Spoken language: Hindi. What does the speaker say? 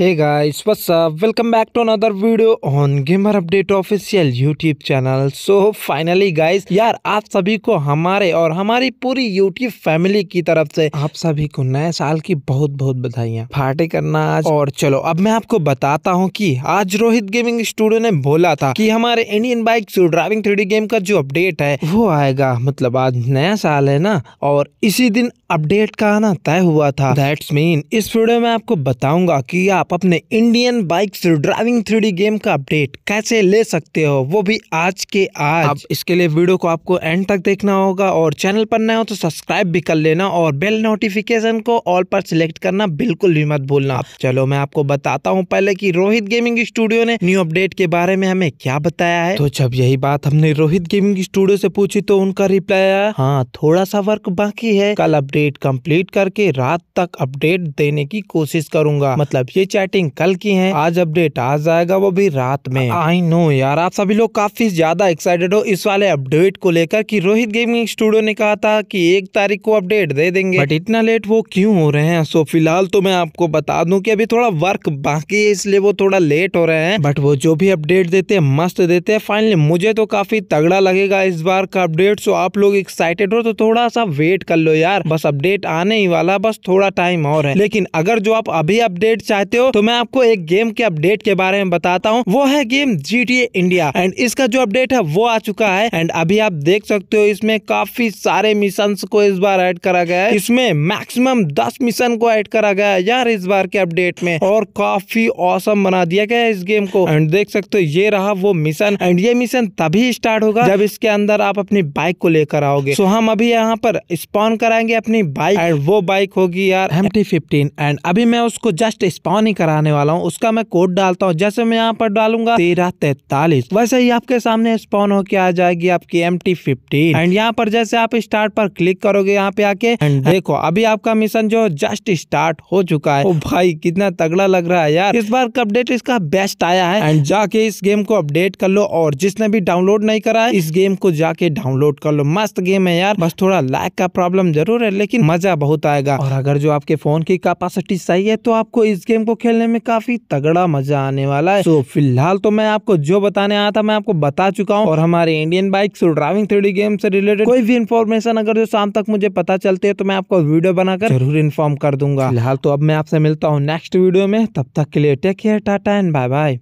Hey guys, what's up? Welcome back to another video on Gamer Update Official YouTube channel. So finally guys, यार आप सभी को हमारे और हमारी पूरी यूट्यूब फैमिली की तरफ़ से आप सभी को नए साल की बहुत बहुत बधाइयाँ। पार्टी करना आज। और चलो अब मैं आपको बताता हूँ कि आज रोहित गेमिंग स्टूडियो ने बोला था कि हमारे Indian bike driving three game का जो अपडेट है वो आएगा। मतलब आज नया साल है ना? और इसी दिन अपडेट का आना तय हुआ था। दैट्स मीन इस वीडियो में आपको बताऊँगा की आप अपने Indian bike driving three game का अपडेट कैसे ले सकते हो? वो भी आज के आज। अब इसके लिए वीडियो को आपको एंड तक देखना होगा और चैनल पर नया हो तो सब्सक्राइब भी कर लेना और बेल नोटिफिकेशन को ऑल पर सिलेक्ट करना बिल्कुल भी मत भूलना। चलो मैं आपको बताता हूँ पहले की रोहित गेमिंग स्टूडियो ने न्यू अपडेट के बारे में हमें क्या बताया है। तो जब यही बात हमने रोहित गेमिंग स्टूडियो से पूछी तो उनका रिप्लाई आया हाँ थोड़ा सा वर्क बाकी है। कल अपडेट अपडेट कंप्लीट करके रात तक अपडेट देने की कोशिश करूँगा। मतलब ये चैटिंग कल की है आज अपडेट आ जाएगा वो भी रात में। आई नो यार आप सभी लोग काफ़ी ज़्यादा एक्साइटेड हो इस वाले अपडेट को लेकर कि रोहित गेमिंग स्टूडियो ने कहा था कि एक तारीख को अपडेट दे देंगे। बट इतना लेट वो क्यों हो रहे हैं? सो फ़िलहाल तो मैं आपको बता दूँ कि अभी थोड़ा वर्क बाकी है इसलिए वो थोड़ा लेट हो रहे हैं। बट वो जो भी अपडेट देते हैं मस्त देते हैं। फाइनली मुझे तो काफ़ी तगड़ा लगेगा इस बार का अपडेट सो आप लोग एक्साइटेड हो तो थोड़ा सा वेट कर लो यार। बस अपडेट आने ही वाला बस थोड़ा टाइम और है। लेकिन अगर जो आप अभी अपडेट चाहते हो तो मैं आपको एक गेम के अपडेट के बारे में बताता हूँ। वो है गेम GTA इंडिया एंड इसका जो अपडेट है, वो आ चुका है एंड अभी आप देख सकते हो, इसमें काफ़ी सारे मिशन को इस बार ऐड करा गया है। इसमें मैक्सिमम दस मिशन को ऐड करा गया है यार इस बार के अपडेट में और काफ़ी औसम बना दिया गया है इस गेम को। एंड देख सकते हो, ये रहा वो मिशन एंड ये मिशन तभी स्टार्ट होगा जब इसके अंदर आप अपनी बाइक को लेकर आओगे। सो हम अभी यहाँ पर स्पॉन कराएँगे अपनी बाइक एंड वो बाइक होगी यार एम टी एंड अभी मैं उसको जस्ट स्पॉन ही कराने वाला हूँ उसका मैं कोड डालता हूँ जैसे मैं यहाँ पर डालूँगा। तेरह तैतालीस वैसे ही आपके सामने स्पॉन होके आ जाएगी आपकी एम टी फिफ्टीन एंड यहाँ पर जैसे आप स्टार्ट पर क्लिक करोगे यहाँ पे आके एंड देखो अभी आपका मिशन जो जस्ट स्टार्ट हो चुका है। ओ भाई कितना तगड़ा लग रहा है यार। इस बार का अपडेट इसका बेस्ट आया है। एंड जाके इस गेम को अपडेट कर लो और जिसने भी डाउनलोड नहीं करा है इस गेम को जाके डाउनलोड कर लो। मस्त गेम है यार। बस थोड़ा लैक का प्रॉब्लम ज़रूर है लेकिन मज़ा बहुत आएगा। और अगर जो आपके फ़ोन की कैपेसिटी सही है तो आपको इस गेम को खेलने में काफ़ी तगड़ा मज़ा आने वाला है। तो फ़िलहाल तो मैं आपको जो बताने आया था मैं आपको बता चुका हूँ। और हमारे Indian bike driving three game से रिलेटेड कोई भी इन्फॉर्मेशन अगर जो शाम तक मुझे पता चलते है तो मैं आपको वीडियो बनाकर ज़रूर इन्फॉर्म कर दूँगा। फ़िलहाल तो अब मैं आपसे मिलता हूँ नेक्स्ट वीडियो में। तब तक के लिए take care tata and bye bye